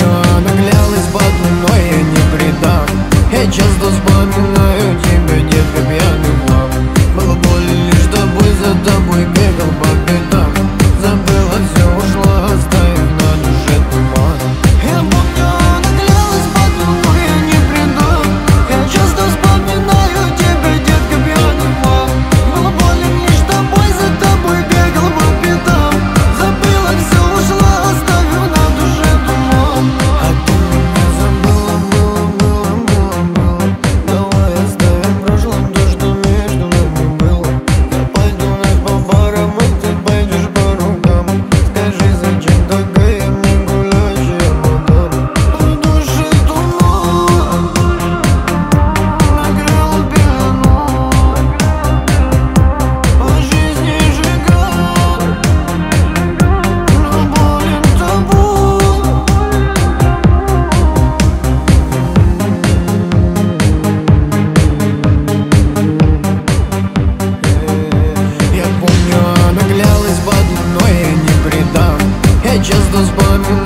Я наглялась, бадлы, но я не предам. Я часто вспоминаю тебя часто вспоминаю